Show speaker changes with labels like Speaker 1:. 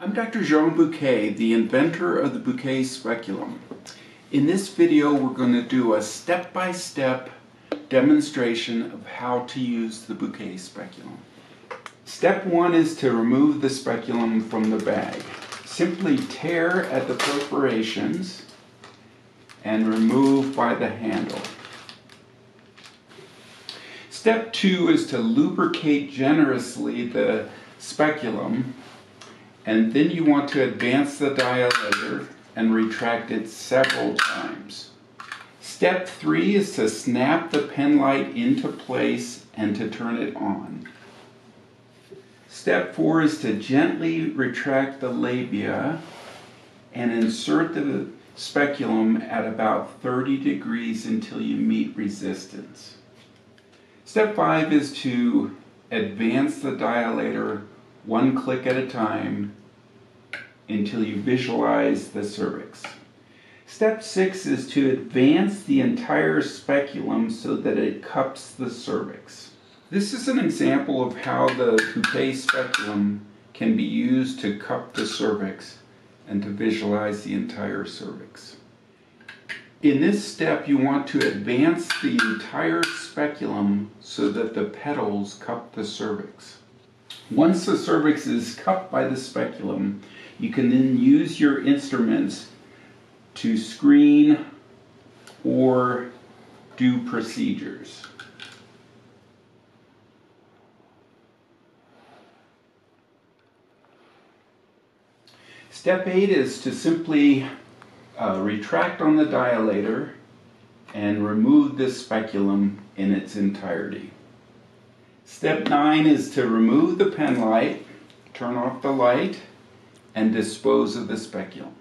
Speaker 1: I'm Dr. Jean Bouquet, the inventor of the Bouquet Speculum. In this video we're going to do a step-by-step -step demonstration of how to use the Bouquet Speculum. Step one is to remove the speculum from the bag. Simply tear at the perforations and remove by the handle. Step two is to lubricate generously the speculum and then you want to advance the dilator and retract it several times. Step three is to snap the pen light into place and to turn it on. Step four is to gently retract the labia and insert the speculum at about 30 degrees until you meet resistance. Step five is to advance the dilator one click at a time until you visualize the cervix. Step six is to advance the entire speculum so that it cups the cervix. This is an example of how the Bouquet speculum can be used to cup the cervix and to visualize the entire cervix. In this step, you want to advance the entire speculum so that the petals cup the cervix. Once the cervix is cupped by the speculum, you can then use your instruments to screen or do procedures. Step 8 is to simply uh, retract on the dilator and remove the speculum in its entirety. Step 9 is to remove the pen light, turn off the light, and dispose of the speculum.